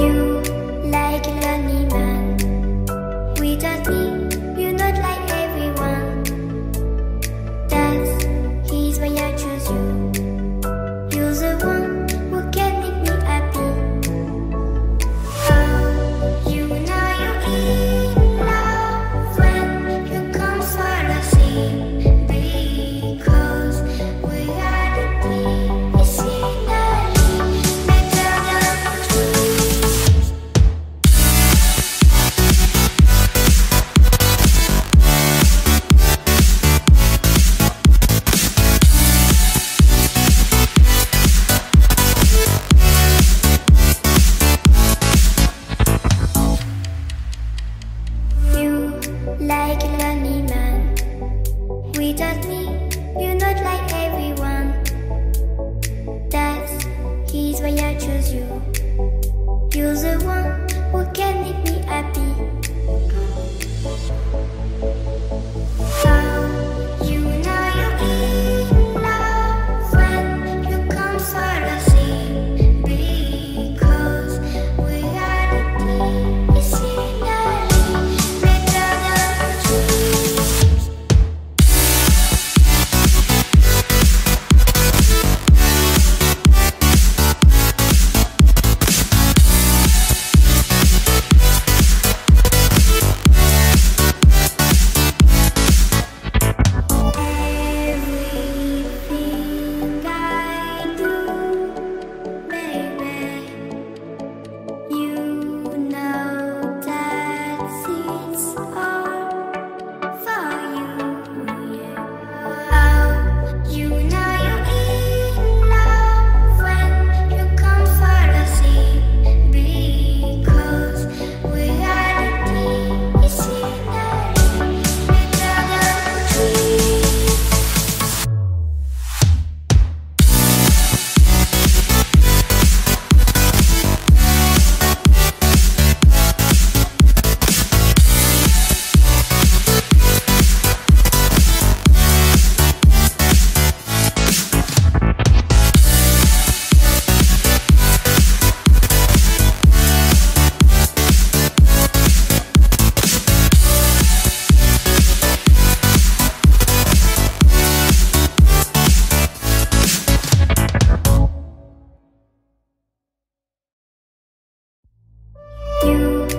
you. you.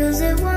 Cause it was.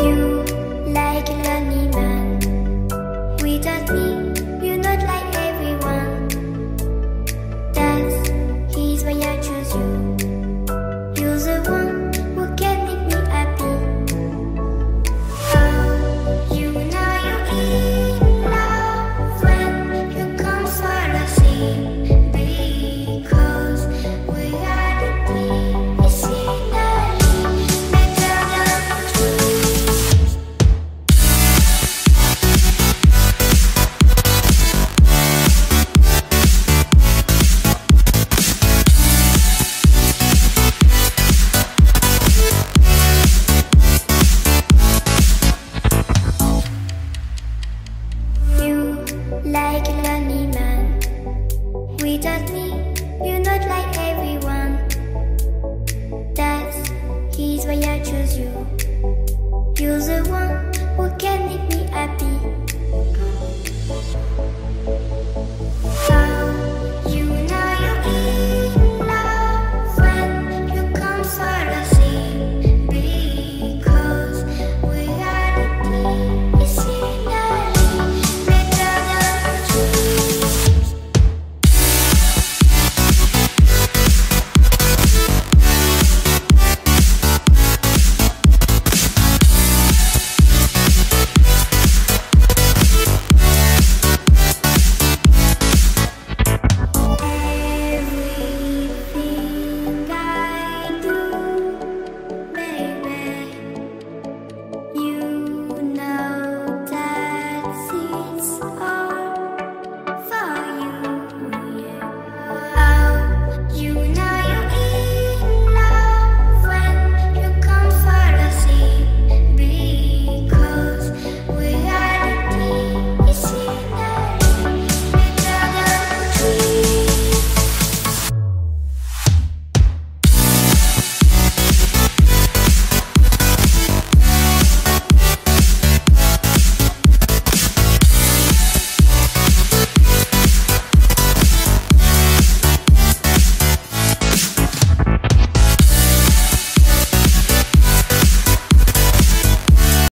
You